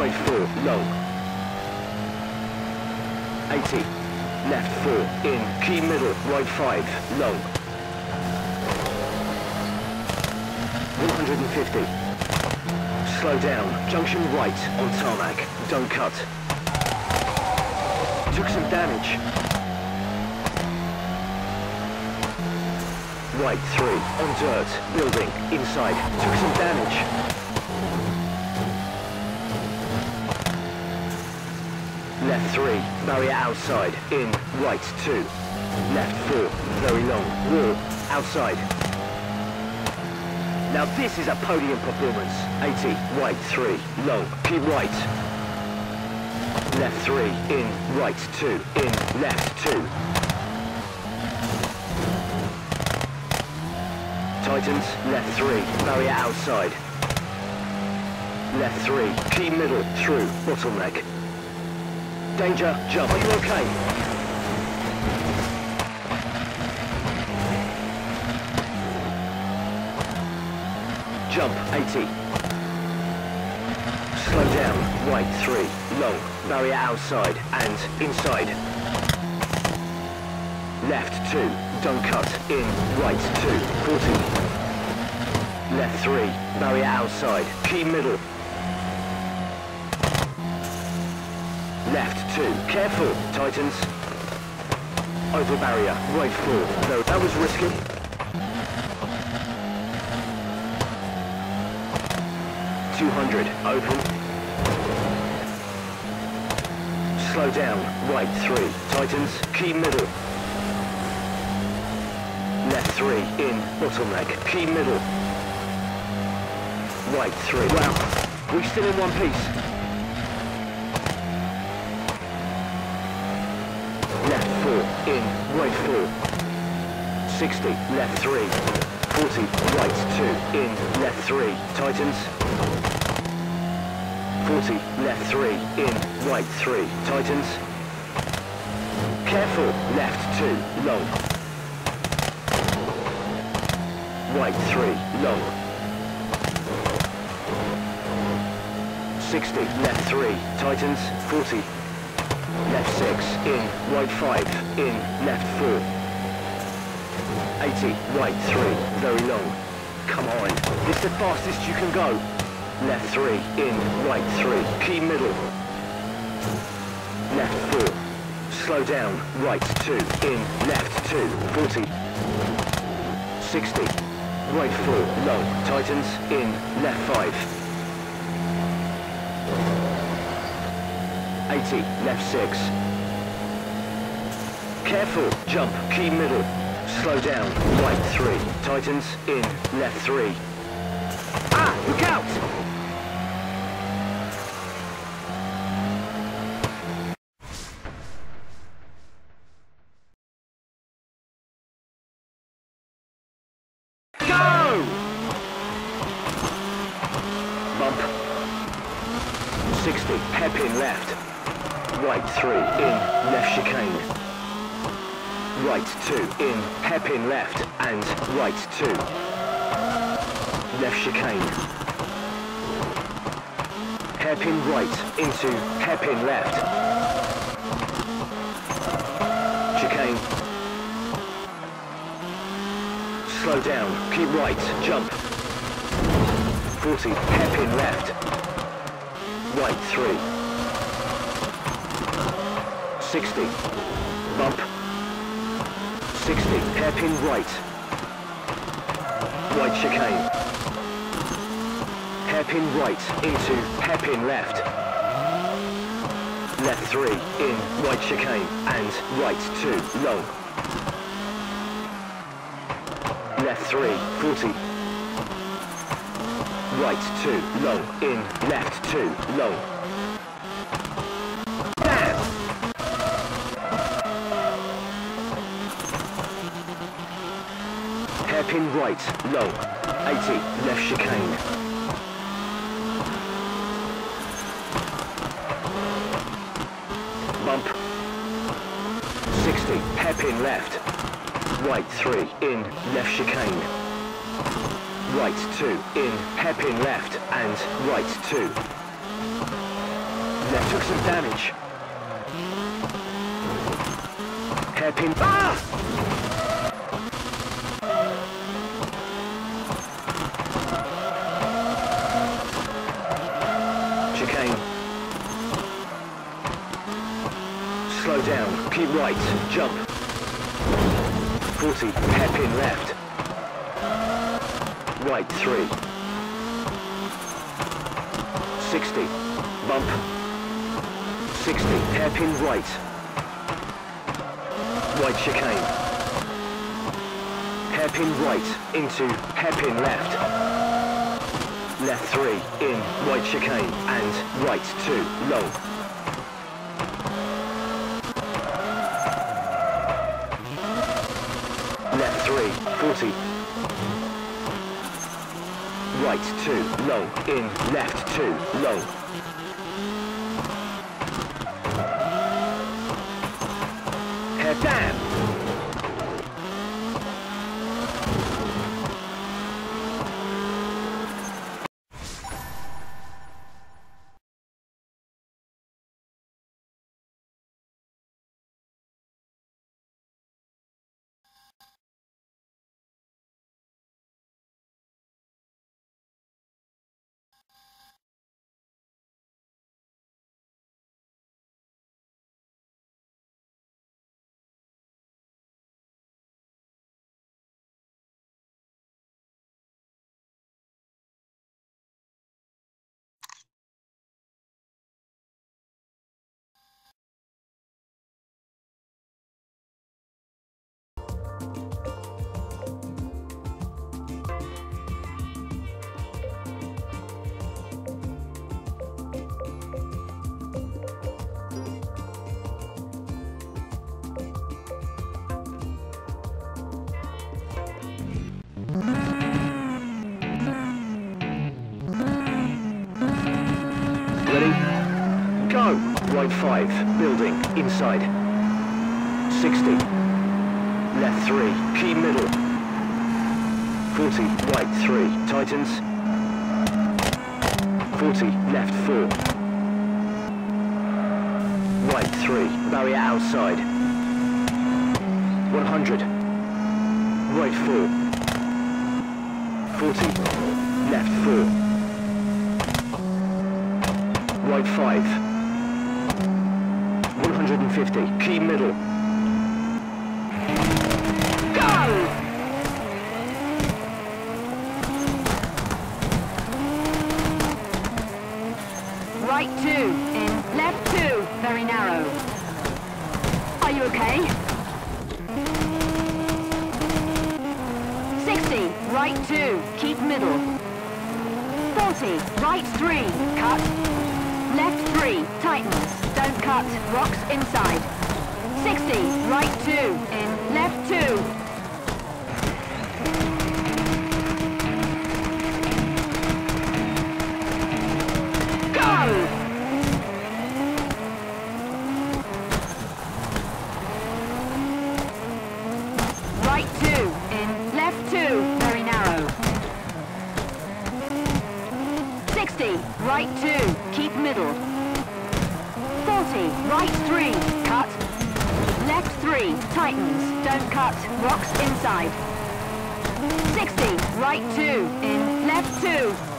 Right four, low. 80. Left four, in. Keep middle, right five, low. 150. Slow down. Junction right on tarmac. Don't cut. Took some damage. Right three, on dirt, building, inside. Took some damage. Three, barrier outside, in, right two. Left four, very long, wall, outside. Now this is a podium performance. 80, right three, long, keep right. Left three, in, right two, in, left two. Tightens, left three, barrier outside. Left three, keep middle, through, bottleneck. Danger, jump. Are you okay? Jump, 80. Slow down, right 3, long, barrier outside and inside. Left 2, don't cut, in, right 2, 40. Left 3, barrier outside, keep middle, Left two. Careful, Tightens. Over barrier. Right four. No, that was risky. Two hundred. Open. Slow down. Right three. Tightens. Keep middle. Left three. In. Bottleneck. Keep middle. Right three. Wow. We're still in one piece. In, right 4. 60, left 3. 40, right 2, in, left 3. Tightens. 40, left 3, in, right 3. Tightens. Careful, left 2, long. Right 3, long. 60, left 3. Tightens. 40, left 6, in, right 5, in, left 4. 80, right 3, very long. Come on, it's the fastest you can go. Left 3, in, right 3, keep middle. Left 4, slow down, right 2, in, left 2, 40. 60, right 4, long, tightens, in, left 5. 80, left 6. Careful, jump, keep middle. Slow down, right 3. Tightens, in, left 3. Ah, look out! Bump. 60, hairpin left. Right 3, in, left chicane. Right 2, in, hairpin left, and right 2. Left chicane. Hairpin right, into hairpin left. Chicane. Slow down, keep right, jump. 40, hairpin left. Right, three. 60. Bump. 60. Hairpin right. Right chicane. Hairpin right into hairpin left. Left three, in, right chicane, and right two, long. Left three, 40. Right two, long, in, left two, long. Hairpin right, long, 80, left chicane. Bump. 60, hairpin left. Right 3, in, left chicane. Right 2, in, hairpin left, and right 2. Left took some damage. Hairpin... Ah! Chicane. Down. Keep right. Jump. 40. Hairpin left. Right 3. 60. Bump. 60. Hairpin right. Right chicane. Hairpin right into hairpin left. Left 3, in, right chicane, and right 2, long. 3, 40. Right 2, long, in, left 2, long. Head down. Ready? Go! Right 5, building, inside. 60. Left 3, keep middle. 40, right 3, tightens. 40, left 4. Right 3, barrier outside. 100. Right 4. 40, left 4. Right 5. 150. Keep middle. middle. 40, right 3, cut. Left 3, tightens, don't cut, rocks inside. 60, right 2, in, left 2, two. 50, right 2, keep middle. 40, right 3, cut. Left 3, tightens, don't cut, rocks inside. 60, right 2, in, left 2,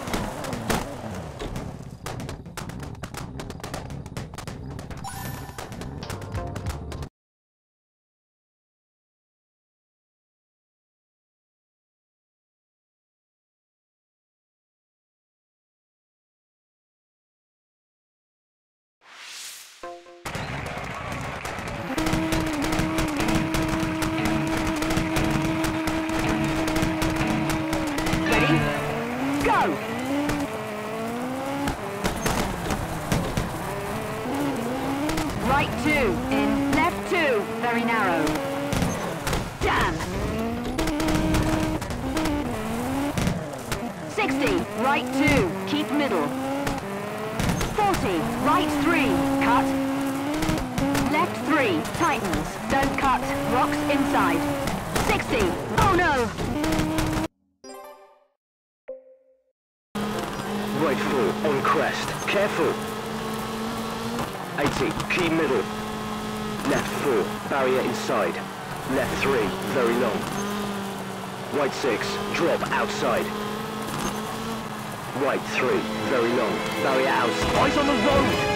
Right two, in, left two, very narrow. Damn! 60, right two, keep middle. 40, right three, cut. Left three, tightens, don't cut, rocks inside. 60, oh no! Careful. 80, keep middle. Left four, barrier inside. Left three, very long. Right six, drop outside. Right three, very long. Barrier outside. Eyes on the road!